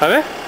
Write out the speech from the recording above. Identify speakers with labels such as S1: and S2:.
S1: A ver.